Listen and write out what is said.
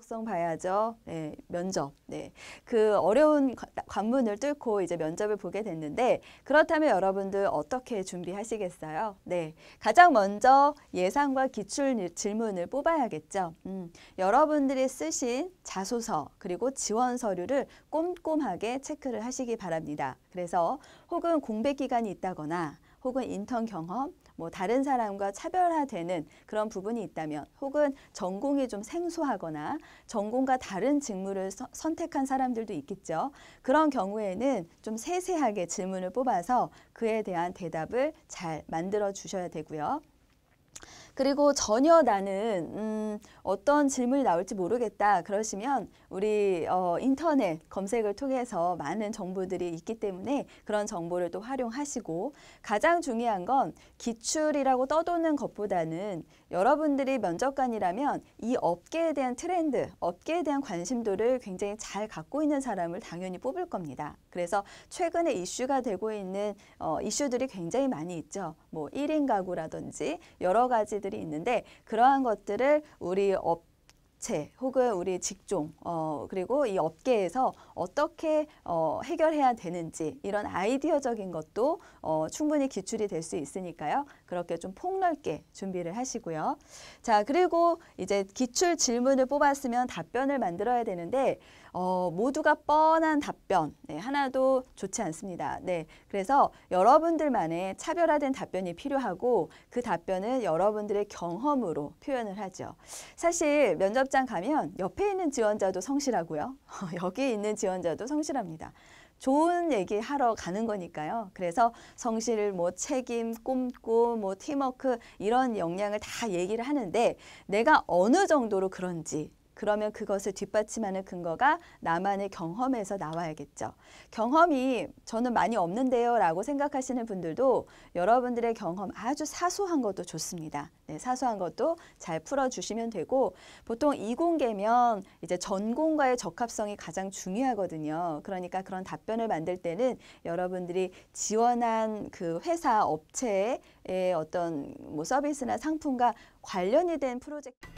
적성 봐야죠. 네, 면접. 네. 그 어려운 관- 관문을 뚫고 이제 면접을 보게 됐는데 그렇다면 여러분들 어떻게 준비하시겠어요? 네. 가장 먼저 예상과 기출 질문을 뽑아야겠죠. 음, 여러분들이 쓰신 자소서 그리고 지원 서류를 꼼꼼하게 체크를 하시기 바랍니다. 그래서 혹은 공백 기간이 있다거나 혹은 인턴 경험, 뭐 다른 사람과 차별화되는 그런 부분이 있다면 혹은 전공이 좀 생소하거나 전공과 다른 직무를 서- 선택한 사람들도 있겠죠. 그런 경우에는 좀 세세하게 질문을 뽑아서 그에 대한 대답을 잘 만들어 주셔야 되고요. 그리고 전혀 나는 음, 어떤 질문이 나올지 모르겠다 그러시면 우리 어, 인터넷 검색을 통해서 많은 정보들이 있기 때문에 그런 정보를 또 활용하시고 가장 중요한 건 기출이라고 떠도는 것보다는 여러분들이 면접관이라면 이 업계에 대한 트렌드, 업계에 대한 관심도를 굉장히 잘 갖고 있는 사람을 당연히 뽑을 겁니다. 그래서 최근에 이슈가 되고 있는 어, 이슈들이 굉장히 많이 있죠. 뭐 1인 가구라든지 여러 가지들 이 있는데 그러한 것들을 우리 업 체 혹은 우리 직종 어, 그리고 이 업계에서 어떻게 어, 해결해야 되는지 이런 아이디어적인 것도 어, 충분히 기출이 될 수 있으니까요. 그렇게 좀 폭넓게 준비를 하시고요. 자, 그리고 이제 기출 질문을 뽑았으면 답변을 만들어야 되는데 어, 모두가 뻔한 답변 네, 하나도 좋지 않습니다. 네, 그래서 여러분들만의 차별화된 답변이 필요하고 그 답변은 여러분들의 경험으로 표현을 하죠. 사실 면접 장 가면 옆에 있는 지원자도 성실하고요. 여기 있는 지원자도 성실합니다. 좋은 얘기 하러 가는 거니까요. 그래서 성실, 뭐 책임, 꿈꾸, 뭐 팀워크 이런 역량을 다 얘기를 하는데 내가 어느 정도로 그런지 그러면 그것을 뒷받침하는 근거가 나만의 경험에서 나와야겠죠. 경험이 저는 많이 없는데요 라고 생각하시는 분들도 여러분들의 경험 아주 사소한 것도 좋습니다. 네, 사소한 것도 잘 풀어주시면 되고 보통 이공계면 이제 전공과의 적합성이 가장 중요하거든요. 그러니까 그런 답변을 만들 때는 여러분들이 지원한 그 회사 업체의 어떤 뭐 서비스나 상품과 관련이 된 프로젝트